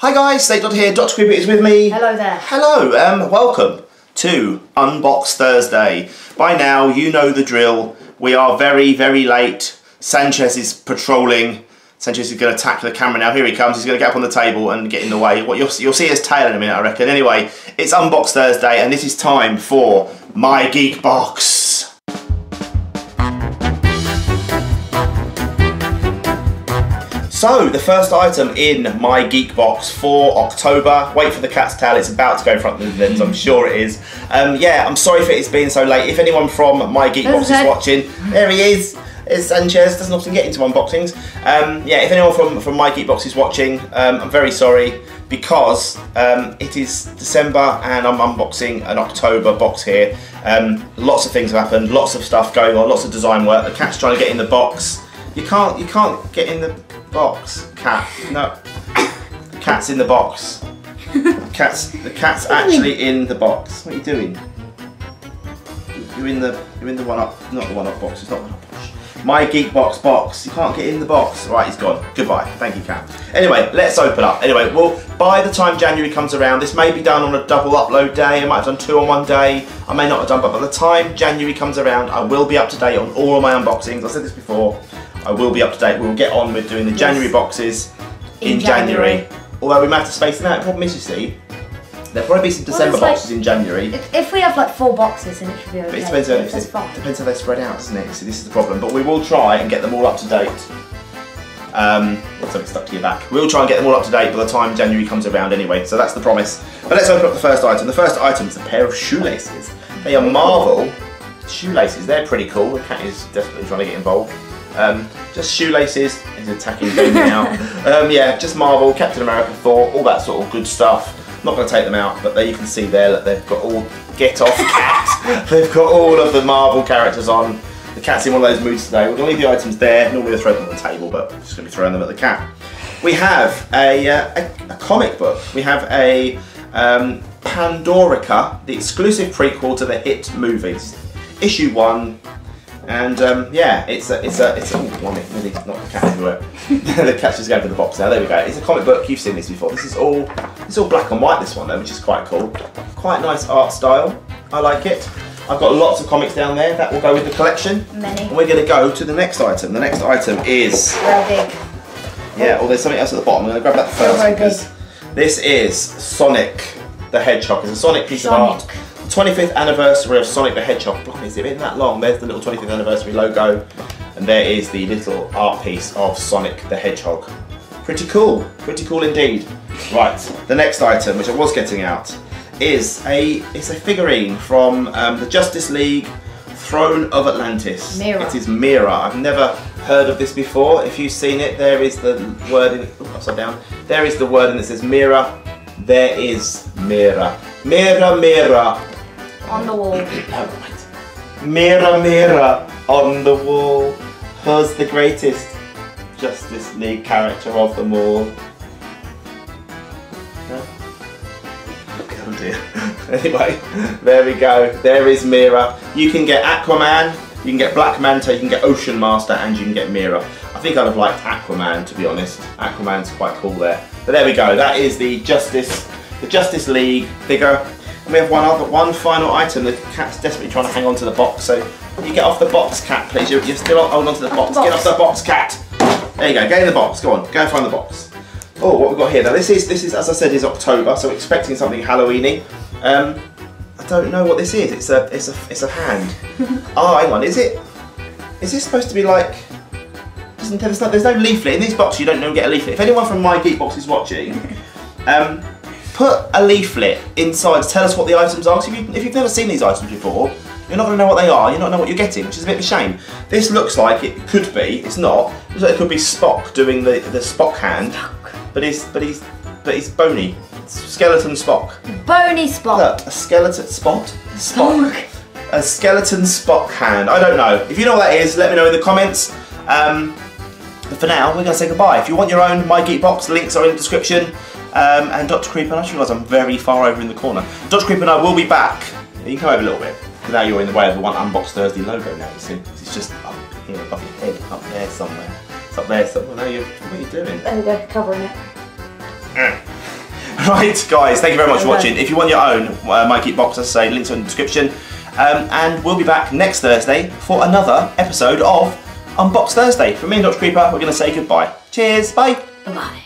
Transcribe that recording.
Hi guys, Snake Doctor here, Dr. Creeper is with me. Hello there. Hello, um, welcome to Unbox Thursday. By now, you know the drill. We are very, very late. Sanchez is patrolling. Sanchez is going to attack the camera now. Here he comes. He's going to get up on the table and get in the way. What you'll, you'll see his tail in a minute, I reckon. Anyway, it's Unbox Thursday, and this is time for My Geek Box. So, the first item in my geek box for October. Wait for the cat's tail, it's about to go in front of the lens, I'm sure it is. Um, yeah, I'm sorry for it being so late. If anyone from my geek box is watching, there he is. It's Sanchez, doesn't often get into unboxings. Um, yeah, if anyone from, from my geek box is watching, um, I'm very sorry because um, it is December and I'm unboxing an October box here. Um, lots of things have happened, lots of stuff going on, lots of design work. The cat's trying to get in the box. You can't, you can't get in the box. Cat. No. The cat's in the box. The cat's the cat's actually in the box. What are you doing? You're in the you're in the one up not the one up box, it's not one up box. My geek box box. You can't get in the box. Right, he's gone. Goodbye. Thank you, cat. Anyway, let's open up. Anyway, well, by the time January comes around, this may be done on a double upload day. I might have done two on one day. I may not have done, but by the time January comes around, I will be up to date on all of my unboxings. I said this before. I will be up to date. We'll get on with doing the yes. January boxes in, in January. January. Although we might have to space them out. The problem is, you see, there'll probably be some December well, boxes like, in January. If we have like four boxes, then it should be okay. But it depends, on, it depends how they're spread out, doesn't it? So this is the problem. But we will try and get them all up to date. Um, something stuck to your back. We'll try and get them all up to date by the time January comes around anyway, so that's the promise. But let's open up the first item. The first item is a pair of shoelaces. They are Marvel shoelaces. They're pretty cool. The cat is desperately trying to get involved. Um, just shoelaces, he's attacking Jamie now. Um, yeah, just Marvel, Captain America, Thor, all that sort of good stuff. Not going to take them out, but there you can see there that they've got all get off cat. they've got all of the Marvel characters on. The cat's in one of those moods today. We're going to leave the items there. Normally we throw them on the table, but I'm just going to be throwing them at the cat. We have a, uh, a, a comic book. We have a um, Pandorica, the exclusive prequel to the hit movies. Issue 1, and um, yeah, it's a, it's a, it's a, oh, one really not the cat everywhere. the cat's just going to the box now. There we go. It's a comic book. You've seen this before. This is all, it's all black and white. This one though, which is quite cool. Quite nice art style. I like it. I've got lots of comics down there that will go with the collection. Many. And we're going to go to the next item. The next item is. Real big. Yeah, or there's something else at the bottom. I'm going to grab that first because big. this is Sonic the Hedgehog. It's a Sonic piece Sonic. of art 25th anniversary of Sonic the Hedgehog. Blimey, is it been that long? There's the little 25th anniversary logo, and there is the little art piece of Sonic the Hedgehog. Pretty cool, pretty cool indeed. Right, the next item, which I was getting out, is a it's a figurine from um, the Justice League Throne of Atlantis. Mera. It is Mira. I've never heard of this before. If you've seen it, there is the word in upside down. There is the word and it says Mira. There is Mira. Mira, Mera on the wall. mirror, mirror on the wall. Who's the greatest Justice League character of them all? Oh dear. anyway, there we go. There is Mera. You can get Aquaman, you can get Black Manta, you can get Ocean Master, and you can get Mera. I think I'd have liked Aquaman to be honest. Aquaman's quite cool there. But there we go. That is the Justice, the Justice League figure. And we have one other, one final item. The cat's desperately trying to hang on to the box. So you get off the box, cat, please. You're, you're still holding on to the box. the box. Get off the box, cat. There you go. Get in the box. Go on. Go and find the box. Oh, what we've got here now. This is this is as I said is October, so we're expecting something Halloweeny. Um, I don't know what this is. It's a it's a it's a hand. oh, hang on. Is it? Is this supposed to be like? There's no, there's no leaflet in these boxes. You don't know get a leaflet. If anyone from my geek box is watching, um, put a leaflet inside to tell us what the items are. If, you, if you've never seen these items before, you're not going to know what they are, you're not going to know what you're getting, which is a bit of a shame. This looks like it could be, it's not, it looks like it could be Spock doing the, the Spock hand, but he's, but he's, but he's bony. Skeleton Spock. Bony Spock. Look, a skeleton spot? Spock. a skeleton Spock hand. I don't know. If you know what that is, let me know in the comments. Um, but for now, we're going to say goodbye. If you want your own My Geek Box, links are in the description. Um, and Dr. Creeper, I just realised I'm very far over in the corner. Dr. Creeper and I will be back. You can come over a little bit. Now you're in the way of the one Unbox Thursday logo now, you see. It's just up here above your head, up there somewhere. It's up there somewhere. Now you what are you doing? There we go, covering it. Right, guys, thank you very much for watching. If you want your own uh, My Geek Box, as I say, links in the description. Um, and we'll be back next Thursday for another episode of Unbox Thursday. From me and Dr. Creeper, we're going to say goodbye. Cheers, bye. Bye.